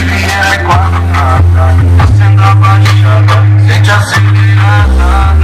Ela é quadrada, tá sendo abaixada, sente acelerada. Assim